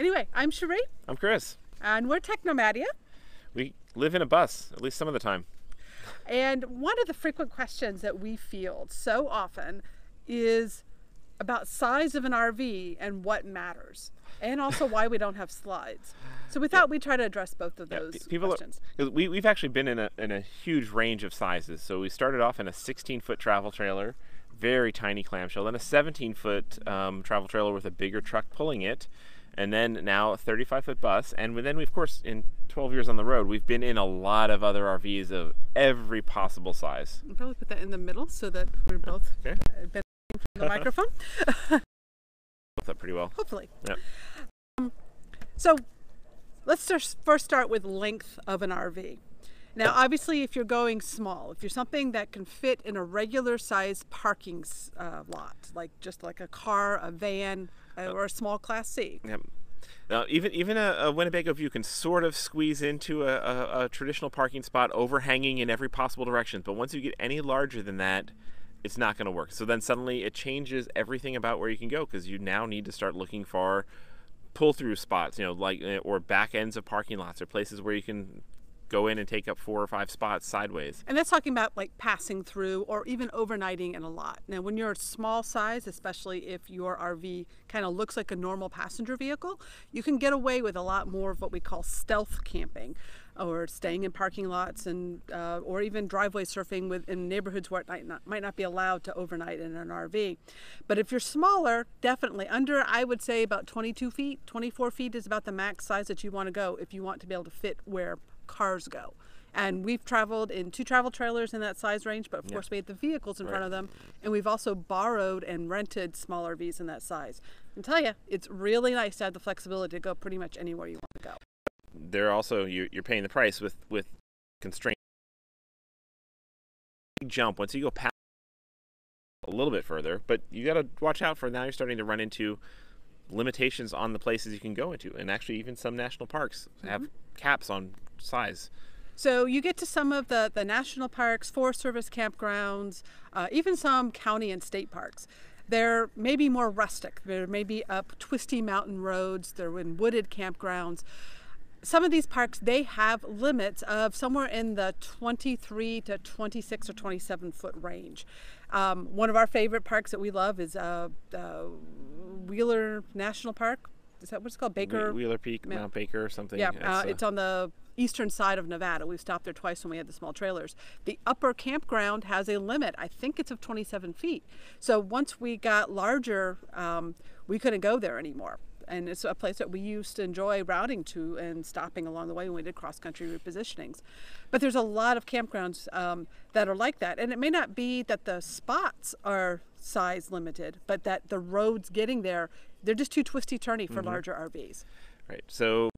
Anyway, I'm Cherie, I'm Chris. and we're Technomadia. We live in a bus, at least some of the time. And one of the frequent questions that we field so often is about size of an RV and what matters, and also why we don't have slides. So we thought we'd try to address both of Yeah, those pe- people are- we, we've actually been in a, in a huge range of sizes. So we started off in a 16 foot travel trailer, very tiny clamshell, then a 17 foot um, travel trailer with a bigger truck pulling it, and then now a 35 foot bus. And then, we, of course, in 12 years on the road, we've been in a lot of other RVs of every possible size. I'll probably put that in the middle so that we're both Okay. uh, benefiting from the microphone, Both up pretty well. hopefully. Yep. Um, so let's first start with length of an RV. Now, obviously, if you're going small, if you're something that can fit in a regular sized parking uh, lot, like just like a car, a van, uh, or a small Class C, Yep. Now, even even a, a Winnebago View can sort of squeeze into a, a, a traditional parking spot, overhanging in every possible direction. But once you get any larger than that, it's not going to work. So then suddenly it changes everything about where you can go because you now need to start looking for pull-through spots, you know, like uh, or back ends of parking lots or places where you can go in and take up four or five spots sideways. And that's talking about like passing through or even overnighting in a lot. Now, when you're a small size, especially if your RV kind of looks like a normal passenger vehicle, you can get away with a lot more of what we call stealth camping or staying in parking lots and uh, or even driveway surfing with in neighborhoods where it might not, might not be allowed to overnight in an RV. But if you're smaller, definitely under I would say about 22 feet, 24 feet is about the max size that you want to go if you want to be able to fit where cars go. And we've traveled in two travel trailers in that size range, but of course we had the vehicles in front of them. And we've also borrowed and rented small RVs in that size. And tell you, it's really nice to have the flexibility to go pretty much anywhere you want to go. They're also you, you're paying the price with with constraint jump once you go past a little bit further but you got to watch out for now you're starting to run into limitations on the places you can go into and actually even some national parks have caps on size So you get to some of the, the national parks, Forest Service campgrounds, uh, even some county and state parks. They're maybe more rustic. They're maybe up twisty mountain roads. They're in wooded campgrounds. Some of these parks, they have limits of somewhere in the 23 to 26 or 27 foot range. Um, one of our favorite parks that we love is uh, uh, Wheeler National Park. Is that what it's called? Baker? Wheeler Peak Ma- Mount Baker or something Yeah, It's, uh, uh, it's on the eastern side of Nevada. We've stopped there twice when we had the small trailers. The upper campground has a limit. I think it's of 27 feet. So once we got larger, um, we couldn't go there anymore. And it's a place that we used to enjoy routing to and stopping along the way when we did cross country repositionings. But there's a lot of campgrounds um, that are like that. And it may not be that the spots are size limited, but that the roads getting there, they're just too twisty turny for larger RVs. Right. So,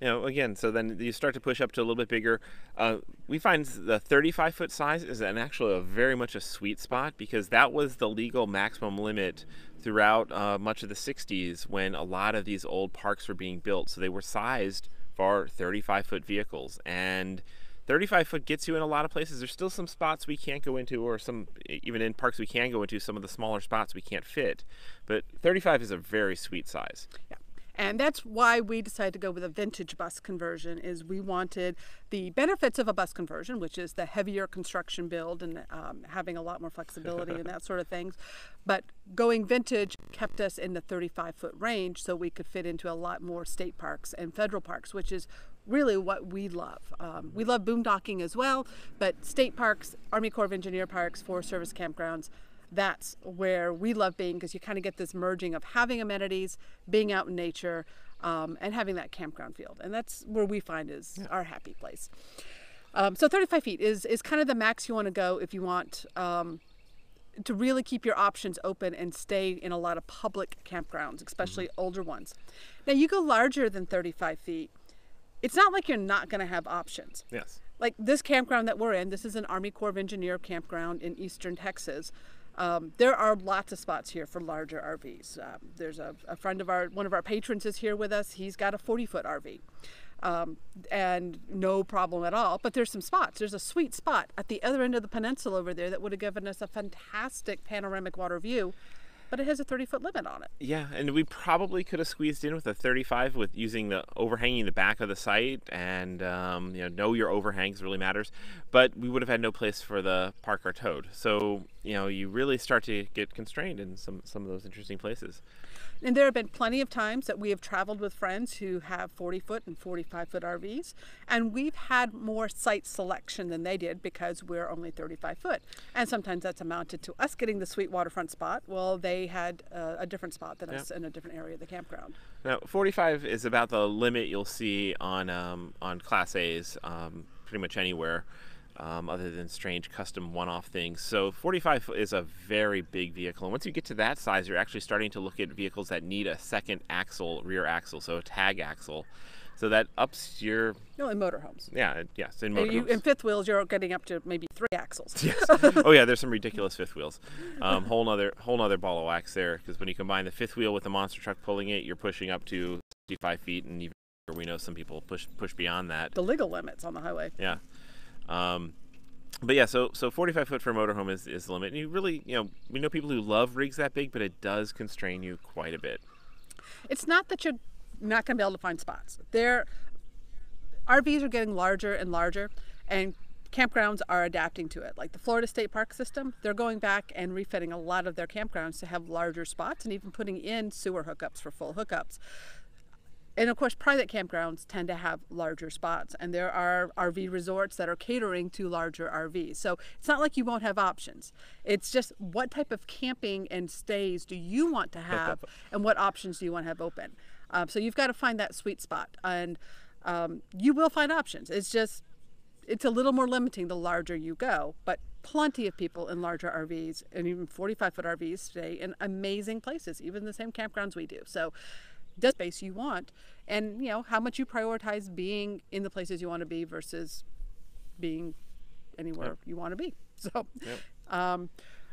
you know, again, so then you start to push up to a little bit bigger. Uh, we find the 35 foot size is an actually a very much a sweet spot because that was the legal maximum limit throughout uh, much of the 60s when a lot of these old parks were being built. So they were sized for 35 foot vehicles and. 35 foot gets you in a lot of places. There's still some spots we can't go into, or some even in parks we can go into. Some of the smaller spots we can't fit, but 35 is a very sweet size. Yeah. And that's why we decided to go with a vintage bus conversion is we wanted the benefits of a bus conversion, which is the heavier construction build and um, having a lot more flexibility and that sort of things. But going vintage kept us in the 35 foot range so we could fit into a lot more state parks and federal parks, which is really what we love. Um, we love boondocking as well, but state parks, Army Corps of Engineer parks, Forest Service campgrounds, that's where we love being because you kind of get this merging of having amenities, being out in nature, um, and having that campground field. And that's where we find is our happy place. Um, so 35 feet is, is kind of the max you want to go if you want um, to really keep your options open and stay in a lot of public campgrounds, especially older ones. Now, you go larger than 35 feet, it's not like you're not going to have options Yes. like this campground that we're in, this is an Army Corps of Engineer campground in eastern Texas. Um, there are lots of spots here for larger RVs. Um, there's a, a friend of our, one of our patrons is here with us. He's got a 40 foot RV. Um, and no problem at all. But there's some spots. There's a sweet spot at the other end of the peninsula over there that would have given us a fantastic panoramic water view. but it has a 30 foot limit on it. Yeah, and we probably could have squeezed in with a 35 with using the overhanging the back of the site, and um, you know, know your overhangs really matters. But we would have had no place for the park our toad. So you know, you really start to get constrained in some some of those interesting places. And there have been plenty of times that we have traveled with friends who have 40 foot and 45 foot RVs, and we've had more site selection than they did because we're only 35 foot. And sometimes that's amounted to us getting the sweet waterfront spot. Well, they had uh, a different spot than us in a different area of the campground. Now, 45 is about the limit you'll see on um, on Class A's um, pretty much anywhere um, other than strange custom one-off things. So 45 is a very big vehicle, and once you get to that size, you're actually starting to look at vehicles that need a second axle, rear axle, so a tag axle. So that ups your no in motorhomes. Yeah, yes, in motorhomes. You, in fifth wheels, you're getting up to maybe three axles. yes. Oh yeah, there's some ridiculous fifth wheels. Um, whole nother whole nother ball of wax there because when you combine the fifth wheel with the monster truck pulling it, you're pushing up to 65 feet, and even we know some people push push beyond that. The legal limits on the highway. Yeah. Um, but yeah, so so 45 foot for a motorhome is, is the limit. And you really, you know, we know people who love rigs that big, but it does constrain you quite a bit. It's not that you're not going to be able to find spots. There, RVs are getting larger and larger, and campgrounds are adapting to it. Like the Florida State Park system, they're going back and refitting a lot of their campgrounds to have larger spots and even putting in sewer hookups for full hookups and of course, private campgrounds tend to have larger spots, and there are RV resorts that are catering to larger RVs. So it's not like you won't have options. It's just what type of camping and stays do you want to have, and what options do you want to have open. Um, so you've got to find that sweet spot, and um, you will find options. It's just it's a little more limiting the larger you go, but plenty of people in larger RVs and even 45 foot RVs stay in amazing places, even the same campgrounds we do. So the space you want and you know how much you prioritize being in the places you want to be versus being anywhere yep. you want to be so yep. um,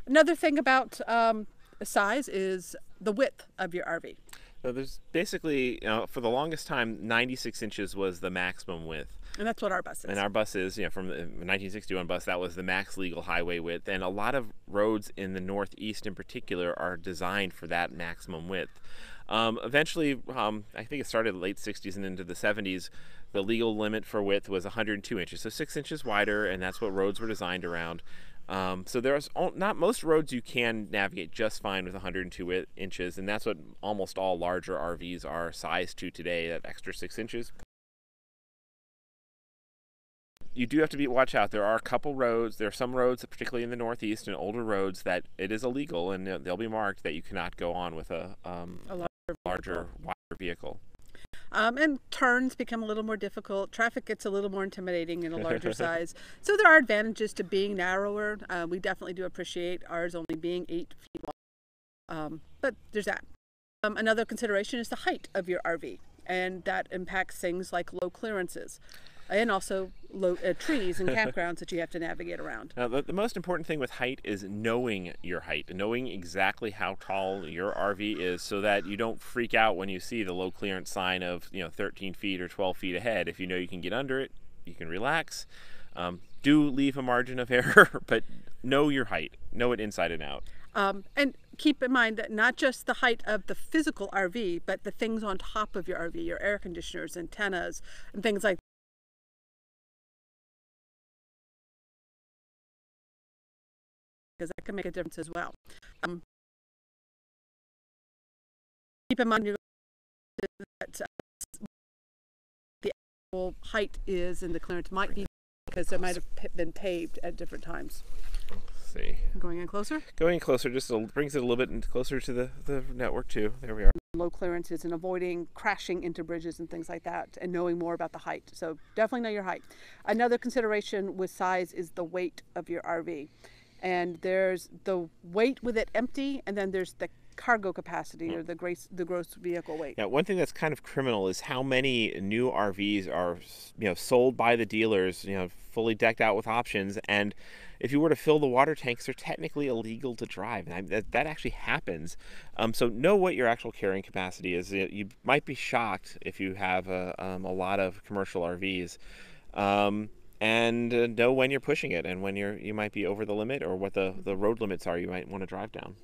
another thing about um, size is the width of your rv so there's basically you know, for the longest time 96 inches was the maximum width and that's what our bus is. And our bus is, you know, from the 1961 bus, that was the max legal highway width. And a lot of roads in the Northeast in particular are designed for that maximum width. Um, eventually, um, I think it started late 60s and into the 70s. The legal limit for width was 102 inches, so six inches wider, and that's what roads were designed around. Um, so there's not most roads you can navigate just fine with 102 inches, and that's what almost all larger RVs are sized to today. That extra six inches. You do have to be watch out. There are a couple roads. There are some roads, particularly in the Northeast and older roads, that it is illegal and they'll be marked that you cannot go on with a, um, a larger, wider vehicle. Um, and turns become a little more difficult. Traffic gets a little more intimidating in a larger size. So there are advantages to being narrower. Uh, we definitely do appreciate ours only being eight feet long. Um, but there's that. Um, another consideration is the height of your RV, and that impacts things like low clearances and also low, uh, trees and campgrounds that you have to navigate around. Now, the, the, most important thing with height is knowing your height, knowing exactly how tall your RV is, so that you don't freak out when you see the low clearance sign of you know 13 feet or 12 feet ahead. If you know you can get under it, you can relax. Um, do leave a margin of error, but know your height, know it inside and out. Um, and keep in mind that not just the height of the physical RV, but the things on top of your RV, your air conditioners, antennas, and things like because that can make a difference as well. Um, keep in mind that uh, the actual height is and the clearance might be because it might have been paved at different times. Let's see. Going in closer? Going in closer just brings it a little bit closer to the, the network too. There we are. Low clearances and avoiding crashing into bridges and things like that and knowing more about the height. So definitely know your height. Another consideration with size is the weight of your RV and there's the weight with it empty, and then there's the cargo capacity or the gross the gross vehicle weight. Yeah, one thing that's kind of criminal is how many new RVs are you know sold by the dealers, you know, fully decked out with options, and if you were to fill the water tanks, they're technically illegal to drive, and that, that actually happens. Um, so know what your actual carrying capacity is. You might be shocked if you have a, um, a lot of commercial RVs. Um, and uh, know when you're pushing it and when you're you might be over the limit or what the the road limits are you might want to drive down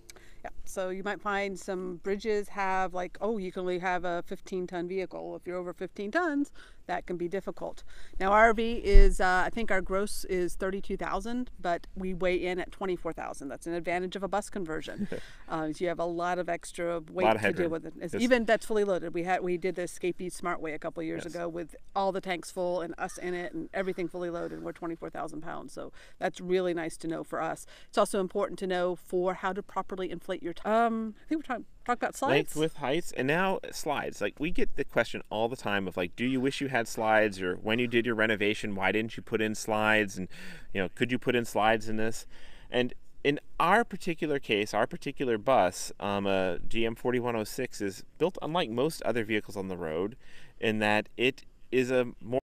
Yeah. So you might find some bridges have like, oh, you can only have a 15 ton vehicle. If you're over 15 tons, that can be difficult. Now RV is, uh, I think our gross is 32,000, but we weigh in at 24,000. That's an advantage of a bus conversion. uh, you have a lot of extra weight of to deal with it. Yes. even that's fully loaded. We had we did the Escapee SmartWeigh a couple years Yes. ago with all the tanks full and us in it and everything fully loaded. We're 24,000 pounds, so that's really nice to know for us. It's also important to know for how to properly inflate your. T- um, I think we're talking talk about slides. length with heights and now slides. Like we get the question all the time of like do you wish you had slides or when you did your renovation why didn't you put in slides and you know could you put in slides in this? And in our particular case our particular bus um, a gm 4106 is built unlike most other vehicles on the road in that it is a more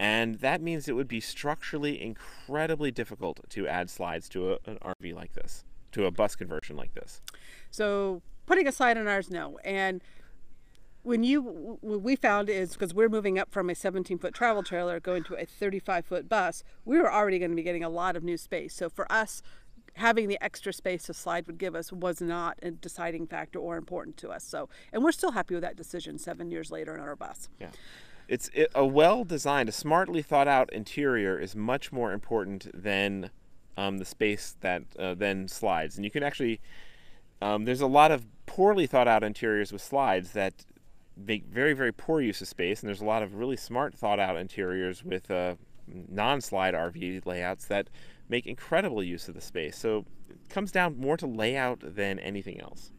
and that means it would be structurally incredibly difficult to add slides to a, an rv like this to a bus conversion like this. So putting a slide on ours, no. And when you, what we found is because we're moving up from a 17 foot travel trailer going to a 35 foot bus, we were already going to be getting a lot of new space. So for us, having the extra space a slide would give us was not a deciding factor or important to us. So, and we're still happy with that decision seven years later on our bus. Yeah. It's it, a well designed, a smartly thought out interior is much more important than um, the space that uh, then slides. And you can actually, um, there's a lot of poorly thought out interiors with slides that make very, very poor use of space. And there's a lot of really smart thought out interiors with uh, non slide RV layouts that make incredible use of the space. So it comes down more to layout than anything else.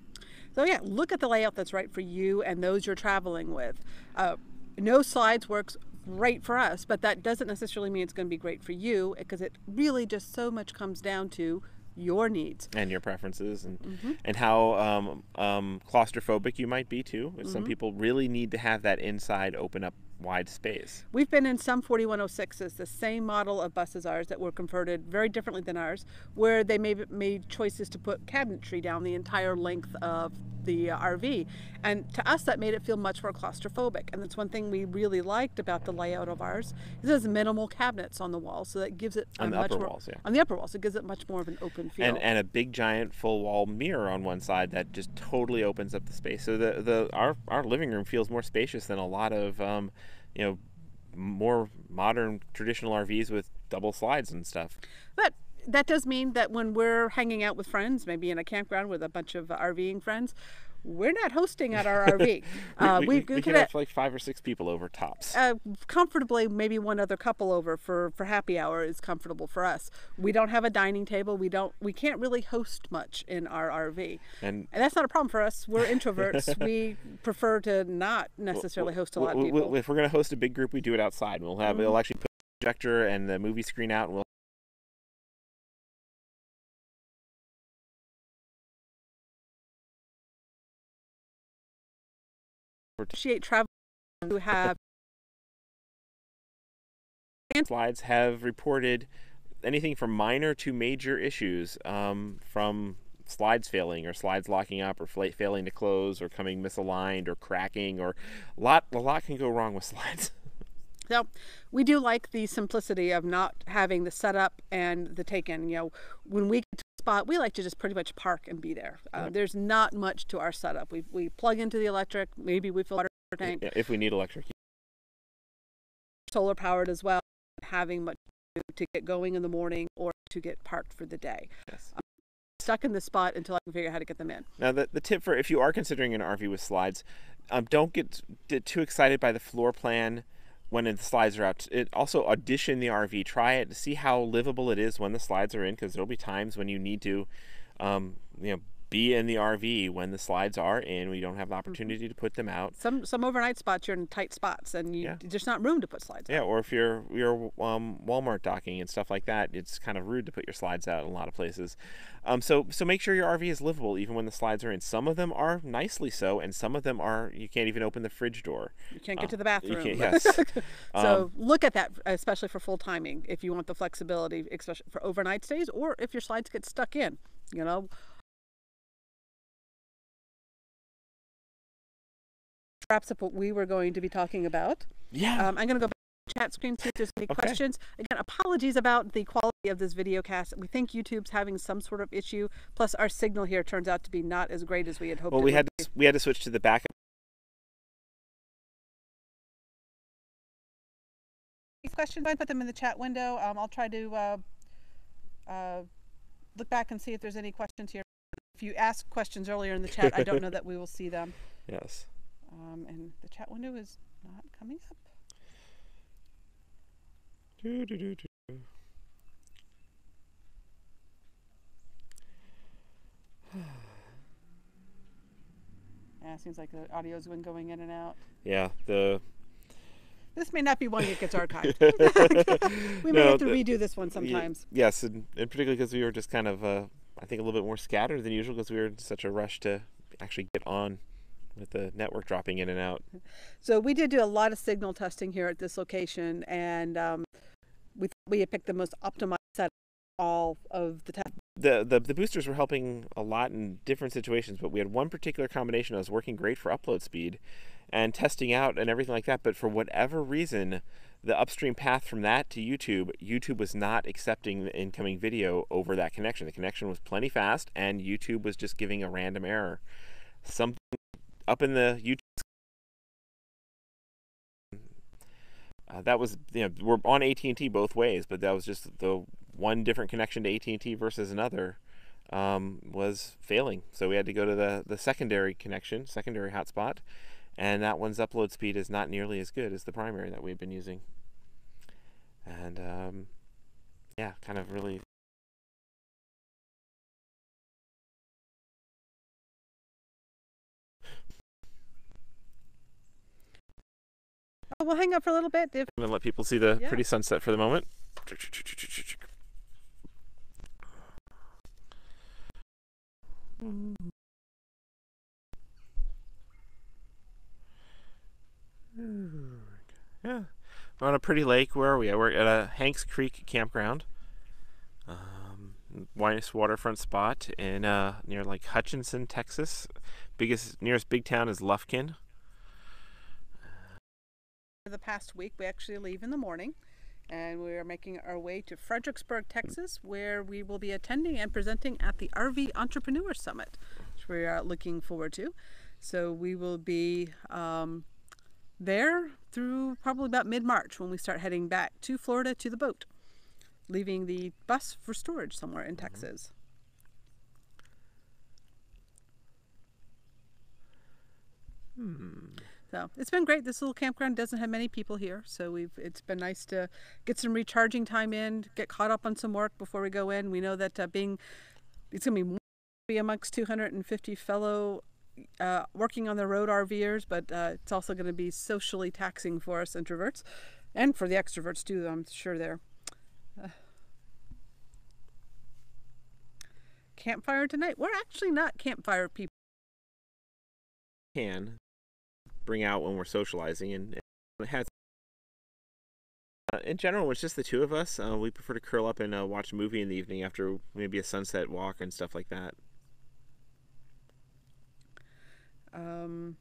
So yeah, look at the layout that's right for you and those you're traveling with. Uh, no slides works great for us, but that doesn't necessarily mean it's going to be great for you because it really just so much comes down to your needs. and your preferences and Mm-hmm. and how um, um, claustrophobic you might be too. Mm-hmm. Some people really need to have that inside open up wide space. We've been in some 4106s, the same model of buses ours that were converted very differently than ours, where they made, made choices to put cabinetry down the entire length of the uh, RV. And to us, that made it feel much more claustrophobic. And that's one thing we really liked about the layout of ours. It has minimal cabinets on the walls, so that gives it On a the much upper more, walls, yeah. on the upper walls, it gives it much more of an open feel. And and a big giant full wall mirror on one side that just totally opens up the space. So the the our our living room feels more spacious than a lot of um, you know more modern traditional RVs with double slides and stuff. But that does mean that when we're hanging out with friends, maybe in a campground with a bunch of RVing friends, we're not hosting at our RV. We, Uh, we, we, we, we we could can have like five or six people over tops. uh, comfortably, maybe one other couple over for, for happy hour is comfortable for us. We don't have a dining table. We don't. We can't really host much in our RV, and and that's not a problem for us. We're introverts. we prefer to not necessarily host a lot of people. if we're going to host a big group, we do it outside. We'll have we'll Mhm. actually put a projector and the movie screen out, and we'll Appreciate travel who have slides have reported anything from minor to major issues um, from slides failing or slides locking up or fla- failing to close or coming misaligned or cracking or a lot a lot can go wrong with slides. So we do like the simplicity of not having the setup and the take in. You know, when we get to a spot, we like to just pretty much park and be there. Uh. There's not much to our setup. We, we plug into the electric, maybe we fill water tank, Yeah, if we need electric. solar powered as well, having much to, to get going in the morning or to get parked for the day. Yes. Stuck in the spot until I can figure out how to get them in. Now, the, the tip for if you are considering an RV with slides, um, don't get too excited by the floor plan when the slides are out. It also audition the RV, try it, to see how livable it is when the slides are in, because there'll be times when you need to, um, you know, be in the RV when the slides are in. We don't have the opportunity to put them out. Some some overnight spots you're in tight spots and you Yeah. there's not room to put slides. Yeah, or if you're you're um, Walmart docking and stuff like that, it's kind of rude to put your slides out in a lot of places. Um, so so make sure your RV is livable even when the slides are in. Some of them are nicely so, and some of them are you can't even open the fridge door. You can't get Uh, to the bathroom. yes. so Um, look at that, especially for full timing, if you want the flexibility, especially for overnight stays, or if your slides get stuck in. You know, wraps up what we were going to be talking about. Yeah. Um, I'm going to go back to chat screen, see if there's any Okay. questions. Again, apologies about the quality of this video cast. We think YouTube's having some sort of issue. Plus, our signal here turns out to be not as great as we had hoped. Well, it we would had be. to, we had to switch to the backup. Any questions? I put them in the chat window. Um, I'll try to uh, uh, look back and see if there's any questions here. If you ask questions earlier in the chat, I don't know that we will see them. Yes. Um, and the chat window is not coming up. Do, do, do, do. Yeah, it seems like the audio's been going in and out. Yeah. The This may not be one that gets archived. we may No, have to the- redo this one sometimes. yes, and, and particularly because we were just kind of, uh, I think, a little bit more scattered than usual because we were in such a rush to actually get on with the network dropping in and out. So we did do a lot of signal testing here at this location, and um, we thought we had picked the most optimized set of all of the tests. The, the the boosters were helping a lot in different situations, but we had one particular combination that was working great for upload speed and testing out and everything like that. But for whatever reason, the upstream path from that to YouTube, YouTube was not accepting the incoming video over that connection. The connection was plenty fast, and YouTube was just giving a random error. Something up in the YouTube. Uh, that was you know we're on AT and T both ways, but that was just the one different connection to AT and T versus another um, was failing. So we had to go to the the secondary connection, secondary hotspot, and that one's upload speed is not nearly as good as the primary that we've been using. And um, yeah, kind of really we'll hang up for a little bit. If I'm gonna let people see the Yeah. pretty sunset for the moment. Yeah, we're on a pretty lake. Where are we? We're at a Hanks Creek campground. Um, nice waterfront spot in uh, near like Hutchinson, Texas. Biggest nearest big town is Lufkin. For the past week, we actually leave in the morning, and we are making our way to Fredericksburg, Texas, where we will be attending and presenting at the RV Entrepreneur Summit, which we are looking forward to. So we will be um, there through probably about mid March when we start heading back to Florida to the boat, leaving the bus for storage somewhere in Texas. So it's been great. This little campground doesn't have many people here, so we've it's been nice to get some recharging time in, get caught up on some work before we go in. We know that uh, being it's gonna be be amongst 250 fellow uh, working on the road RVers, but uh, it's also going to be socially taxing for us introverts, and for the extroverts too. I'm sure there. Uh, campfire tonight. We're actually not campfire people. can bring out when we're socializing and, and it has uh, in general it's just the two of us uh, we prefer to curl up and uh, watch a movie in the evening after maybe a sunset walk and stuff like that Um,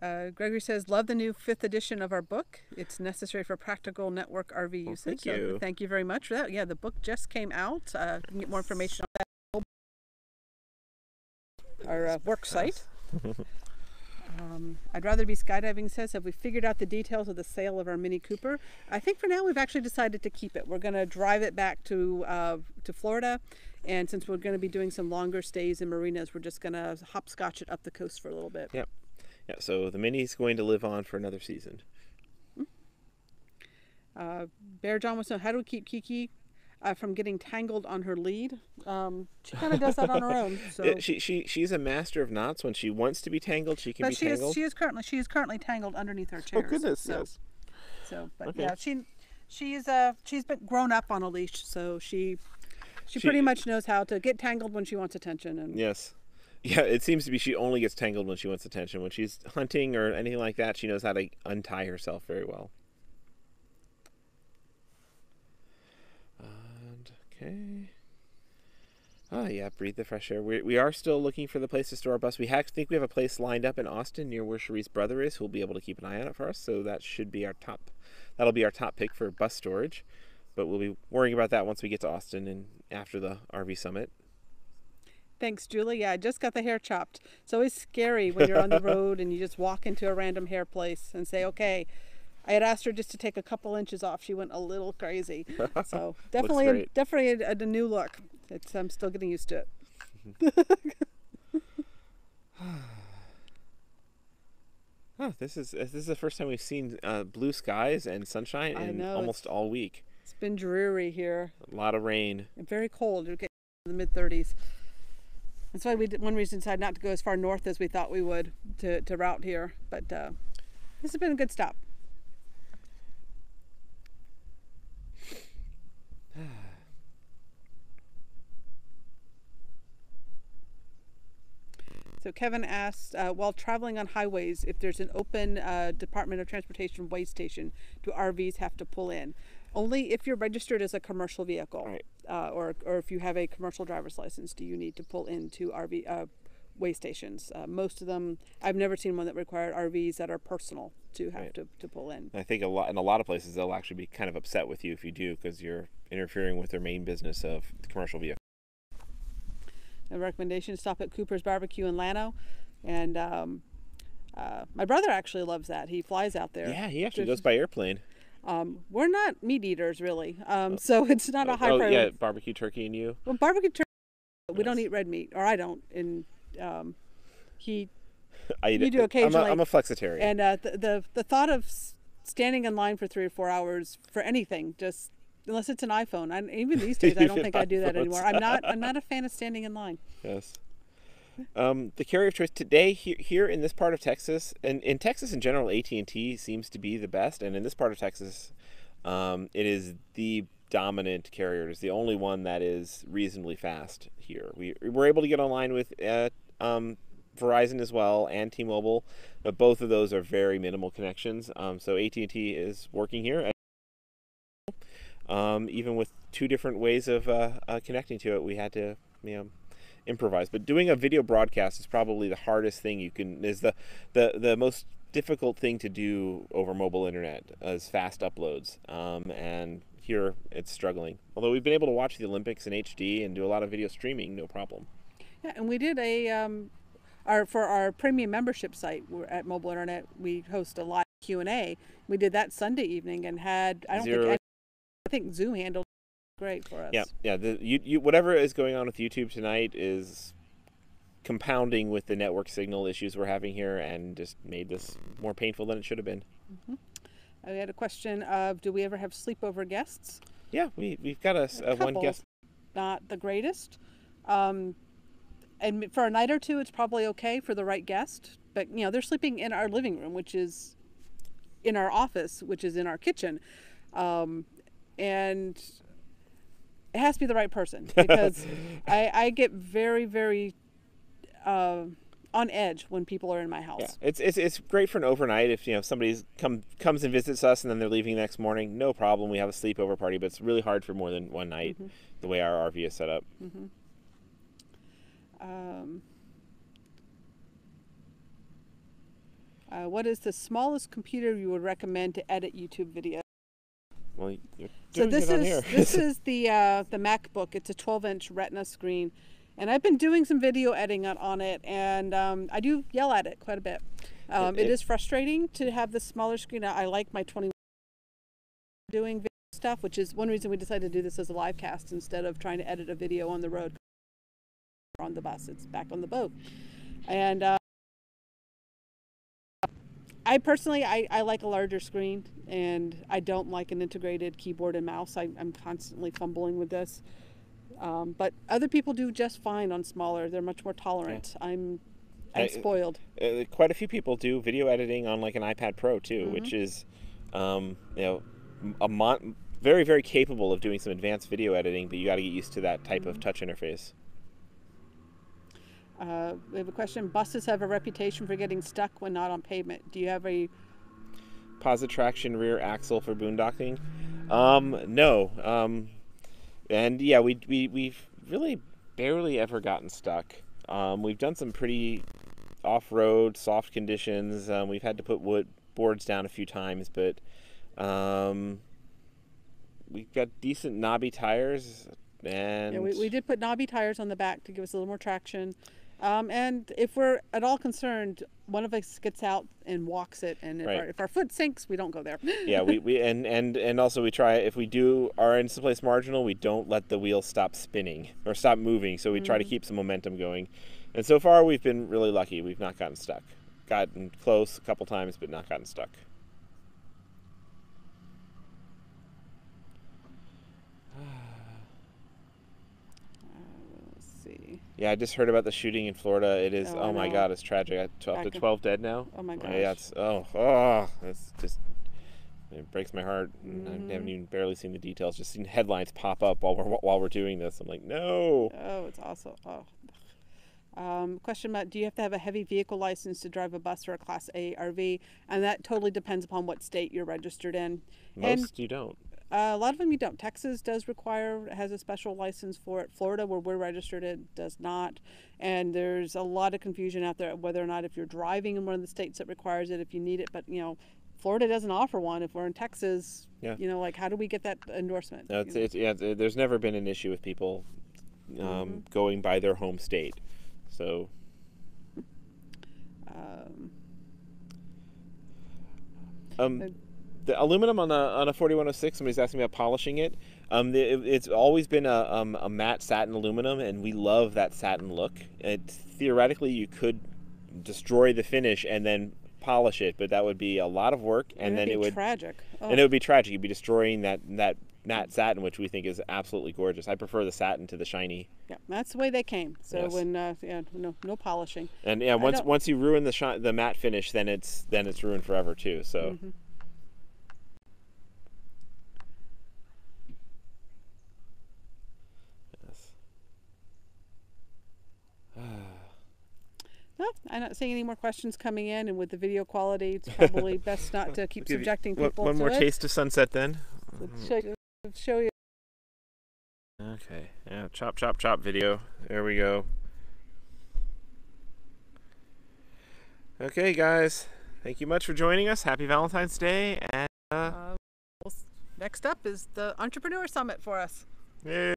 uh, Gregory says, "Love the new fifth edition of our book. It's necessary for practical network RV Well, usage." thank So you. thank you very much for that. Yeah, the book just came out. Uh, you can get more information on that. Our uh, work site. Um, I'd rather be skydiving says, have we figured out the details of the sale of our Mini Cooper? I think for now we've actually decided to keep it. We're going to drive it back to uh, to Florida, and since we're going to be doing some longer stays in marinas, we're just going to hopscotch it up the coast for a little bit. yep yeah so the mini's going to live on for another season Uh, Bear John wants to know how do we keep Kiki uh, from getting tangled on her lead? Um, she kind of does that on her own. So, she, she she's a master of knots when she wants to be tangled she can but be she is tangled she is currently she is currently tangled underneath her chair. oh goodness So, yes so but Okay. yeah, she she's uh she's been grown up on a leash, so she she, She- pretty much knows how to get tangled when she wants attention. And yes yeah it seems to be she only gets tangled when she wants attention when she's hunting or anything like that she knows how to untie herself very well okay Oh yeah, breathe the fresh air. We, we are still looking for the place to store our bus. We have, think we have a place lined up in Austin near where Cherie's brother is, who'll be able to keep an eye on it for us. So that should be our top. That'll be our top pick for bus storage. But we'll be worrying about that once we get to Austin and after the RV summit. Thanks, Julie. Yeah, I just got the hair chopped. It's always scary when you're on the road and you just walk into a random hair place and say, "Okay." I had asked her just to take a couple inches off. She went a little crazy. So definitely, a, definitely a, a new look. It's I'm still getting used to it. Oh, this is this is the first time we've seen uh, blue skies and sunshine I in know, almost all week. It's been dreary here A lot of rain. and very cold. It'll get in the mid 30s. That's why we did, one reason decided not to go as far north as we thought we would to, to route here. But uh, this has been a good stop. So Kevin asked, uh, while traveling on highways, if there's an open uh, Department of Transportation weigh station, do RVs have to pull in? Only if you're registered as a commercial vehicle, Right. uh, or or if you have a commercial driver's license, do you need to pull into RV uh, weigh stations? Uh, most of them, I've never seen one that required RVs that are personal to have Right. to, to pull in. I think a lot in a lot of places they'll actually be kind of upset with you if you do because you're interfering with their main business of the commercial vehicle. A recommendation to stop at Cooper's Barbecue in Llano, and um, uh, my brother actually loves that. He flies out there. Yeah, he actually goes by airplane. Um, we're not meat eaters really, um, so it's not a high oh priority. yeah, barbecue turkey and you. Well, barbecue turkey, we don't eat red meat, or I don't. And um, he I eat You it- do I'm a, occasionally. I'm a flexitarian. and uh, the, the the thought of standing in line for three or four hours for anything just unless it's an iPhone. I, even these days, I don't think I do that anymore. I'm not I'm not a fan of standing in line. Yes. Um, the carrier of choice today here, here in this part of Texas, and in Texas in general, AT and T seems to be the best, and in this part of Texas, um, it is the dominant carrier. It's the only one that is reasonably fast here. We we're able to get online with uh, um, Verizon as well and T-Mobile, but both of those are very minimal connections. Um, so AT and T is working here. Um, even with two different ways of uh, uh, connecting to it, we had to you know improvise. But doing a video broadcast is probably the hardest thing you can is the the the most difficult thing to do over mobile internet is fast uploads. Um, and here it's struggling. Although we've been able to watch the Olympics in HD and do a lot of video streaming, no problem. Yeah, and we did a um, our for our premium membership site at Mobile Internet. We host a live Q and A. We did that Sunday evening and had I don't Zero- think I think Zoom handled great for us. Yeah, yeah. The you, you whatever is going on with YouTube tonight is compounding with the network signal issues we're having here, and just made this more painful than it should have been. I had a question of do we ever have sleepover guests? Yeah, we we've got a, uh, one couple. guest. Not the greatest. Um, and for a night or two, it's probably okay for the right guest. But you know, they're sleeping in our living room, which is in our office, which is in our kitchen, um, and it has to be the right person because I, I get very, very uh, on edge when people are in my house. Yeah, it's, it's it's great for an overnight if you know somebody's come comes and visits us and then they're leaving the next morning. No problem. We have a sleepover party, but it's really hard for more than one night. The way our RV is set up. Um, uh, what is the smallest computer you would recommend to edit YouTube videos? Well, you're So doing this it on is here. this is the uh, the MacBook. It's a 12-inch Retina screen, and I've been doing some video editing on, on it, and um, I do yell at it quite a bit. Um, It- it it- is frustrating to have the smaller screen. I, I like my 21 doing video stuff, which is one reason we decided to do this as a live cast instead of trying to edit a video on the road on the bus. It's back on the boat, and. Uh, I personally, I, I like a larger screen, and I don't like an integrated keyboard and mouse. I, I'm constantly fumbling with this, um, but other people do just fine on smaller. They're much more tolerant. I'm, I'm I- spoiled. uh, quite a few people do video editing on like an iPad Pro too, Mm-hmm. which is, um, you know, a mon- very very capable of doing some advanced video editing, but you got to get used to that type Mm-hmm. of touch interface. Uh, we have a question. Buses have a reputation for getting stuck when not on pavement. Do you have a Positive traction rear axle for boondocking? Um, no. Um, and yeah, we we we've really barely ever gotten stuck. Um, we've done some pretty off-road, soft conditions. Um, we've had to put wood boards down a few times, but um, we've got decent knobby tires. And Yeah, we, we did put knobby tires on the back to give us a little more traction. Um, and if we're at all concerned, one of us gets out and walks it, and if, Right. our, if our foot sinks, we don't go there. yeah, we, we and, and and also we try if we do are in some place marginal, we don't let the wheel stop spinning or stop moving. So we try to keep some momentum going. And so far, we've been really lucky. We've not gotten stuck. Gotten close a couple times, but not gotten stuck. Let's see. Yeah, I just heard about the shooting in Florida. It is Oh, oh, my god, it's tragic. I- Up Back to twelve dead now. Oh my Yeah, it's oh oh, it's just it breaks my heart. and I Mm-hmm. haven't even barely seen the details. Just seen headlines pop up while we're while we're doing this. I'm like, no. Oh, it's also oh. Um, question about do you have to have a heavy vehicle license to drive a bus or a Class A RV? And that totally depends upon what state you're registered in. And Most you don't. Uh, a lot of them you don't. Texas does require has a special license for it. Florida, where we're registered, it does not. And there's a lot of confusion out there whether or not if you're driving in one of the states that requires it, if you need it. But you know, Florida doesn't offer one. If we're in Texas, Yeah. you know, like how do we get that endorsement? No, it's, it's, yeah, there's never been an issue with people um, Mm-hmm. going by their home state. So um, um, the aluminum on a on a 4106. Somebody's asking me about polishing it. Um, the, it- it's always been a, um, a matte satin aluminum, and we love that satin look. It theoretically you could destroy the finish and then polish it, but that would be a lot of work, and then be it would tragic. Oh, and it would be tragic. You'd be destroying that that matte satin, which we think is absolutely gorgeous. I prefer the satin to the shiny. yeah, that's the way they came. So Yes. when uh, yeah, no no polishing. And yeah, once once you ruin the shi- the matte finish, then it's then it's ruined forever too. So Mm-hmm. yes. No, I'm not seeing any more questions coming in, and with the video quality, it's probably best not to keep Give you- subjecting one- people one to more it. taste of sunset then. Let's show you, show you. Okay. Yeah. Chop chop chop video. There we go. Okay, guys. Thank you much for joining us. Happy Valentine's Day, and uh, Uh, next up is the Entrepreneur Summit for us. yay.